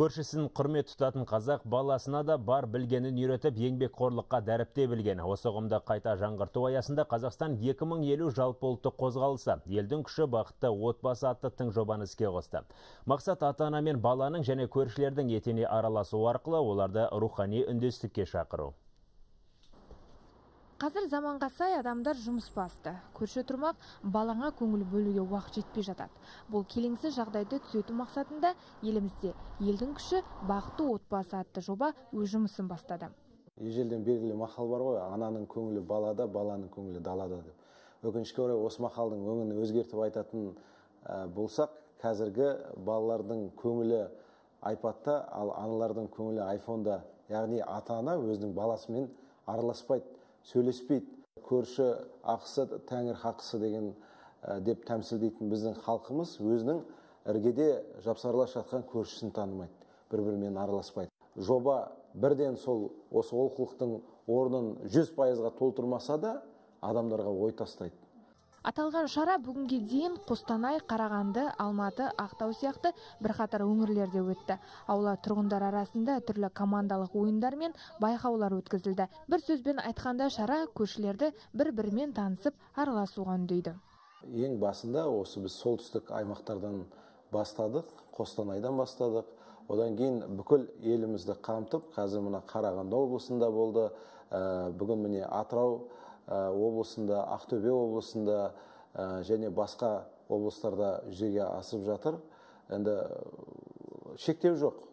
Көршісін құрмет тұтатын қазақ баласына да бар білгенін үйретіп еңбекқорлыққа дәріптей білген. Осы ұғымды қайта жаңғырту аясында Қазақстан 2050 жалпы ұлттық қозғалысы елдің күші бақытты отбасы атты тың жобаны іске қосты. Мақсат ата-ана мен баланың және көршілердің етене араласу арқылы оларды рухани үндестікке шақыру. Қазір заманға сай адамдар жұмыс басты. Көрші тұрмақ балаңа көңіл бөлуге уақыт жетпей жатады. Бұл келеңсіз жағдайды түзету мақсатында елімізде елдің күші бақытты отбасы атты жоба өз жұмысын бастады. Ежелден белгілі мақал бар ғой, ананың көңілі балада, баланың көңілі далада деп. Өкінішке орай осы мақалдың өңін өзгертіп айтатын болсақ, қазіргі балалардың көңілі айпадта, ал аналардың көңілі айфонда. Яғни ата-ана өзінің баласымен араласпайды сөйлеспейді. Көрші ақысы тәңір хақысы деген деп тәмсілдейтін біздің халқымыз өзінің іргеде жапсарлас жатқан көршісін танымайды бір бірімен араласпайды. Жоба бірден сол осы олқылықтың орнын жүз пайызға толтырмаса да адамдарға ой тастайды. Аталған шара бүгінге дейін Қостанай, Қарағанды, Алматы, Ақтау сияқты бірқатар өңірлерде өтті. Аула тұрғындар арасында түрлі командалық ойындар мен байқаулар өткізілді. Бір сөзбен айтқанда шара көршілерді бір-бірімен танысып араласуға үндейді. Ең басында осы біз солтүстік аймақтардан бастадық, Қостанайдан бастадық. Одан кейін бүкіл елімізді қамтып, қазір мына Қарағанды облысында болды, бүгін міне Атырау облысында ақтөбе облысында және басқа облыстарда жүзеге асып жатыр. Енді шектеу жоқ.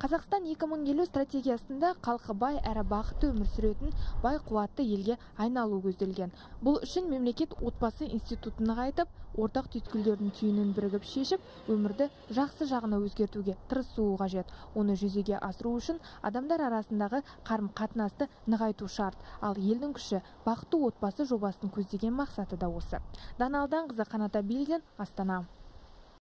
Қазақстан 2050 стратегиясында халқы бай әрі бақытты өмір сүретін бай қуатты елге айналу көзделген. Бұл үшін мемлекет отбасы институтын нығайтып, ортақ түйткілдердің түйінін бірігіп шешіп, өмірді жақсы жағына өзгертуге тырысуы қажет. Оны жүзеге асыру үшін адамдар арасындағы қарым-қатынасты нығайту шарт. Ал елдің күші бақытты отбасы жобасын көздеген мақсаты да осы. Даналдан қызы Қаната Астана